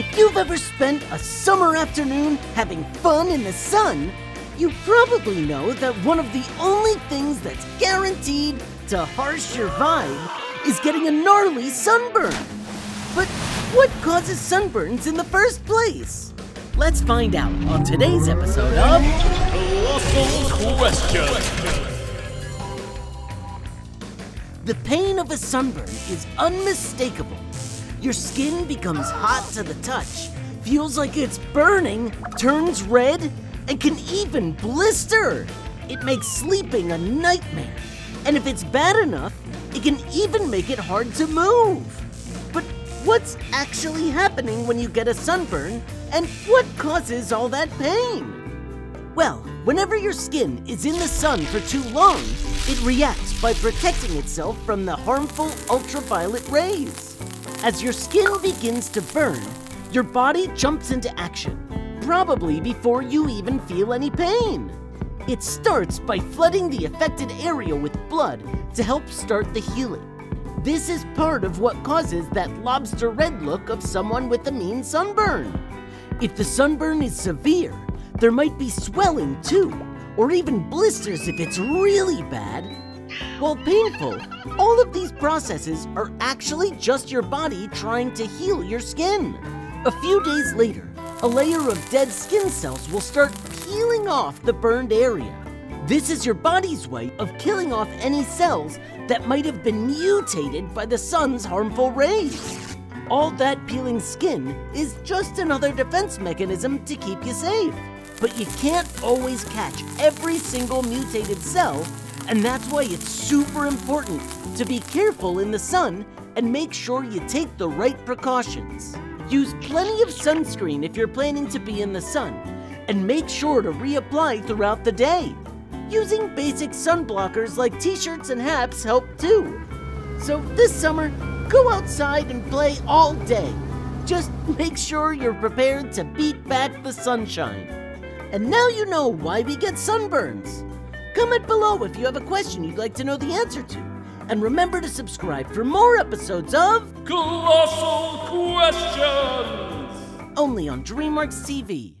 If you've ever spent a summer afternoon having fun in the sun, you probably know that one of the only things that's guaranteed to harsh your vibe is getting a gnarly sunburn. But what causes sunburns in the first place? Let's find out on today's episode of Colossal Question. The pain of a sunburn is unmistakable. Your skin becomes hot to the touch, feels like it's burning, turns red, and can even blister. It makes sleeping a nightmare. And if it's bad enough, it can even make it hard to move. But what's actually happening when you get a sunburn, and what causes all that pain? Well, whenever your skin is in the sun for too long, it reacts by protecting itself from the harmful ultraviolet rays. As your skin begins to burn, your body jumps into action, probably before you even feel any pain. It starts by flooding the affected area with blood to help start the healing. This is part of what causes that lobster red look of someone with a mean sunburn. If the sunburn is severe, there might be swelling too, or even blisters if it's really bad. While painful, all of these processes are actually just your body trying to heal your skin. A few days later, a layer of dead skin cells will start peeling off the burned area. This is your body's way of killing off any cells that might have been mutated by the sun's harmful rays. All that peeling skin is just another defense mechanism to keep you safe. But you can't always catch every single mutated cell, and that's why it's super important to be careful in the sun and make sure you take the right precautions. Use plenty of sunscreen if you're planning to be in the sun, and make sure to reapply throughout the day. Using basic sun blockers like t-shirts and hats help too. So this summer, go outside and play all day. Just make sure you're prepared to beat back the sunshine. And now you know why we get sunburns. Comment below if you have a question you'd like to know the answer to. And remember to subscribe for more episodes of Colossal Questions. Only on DreamWorks TV.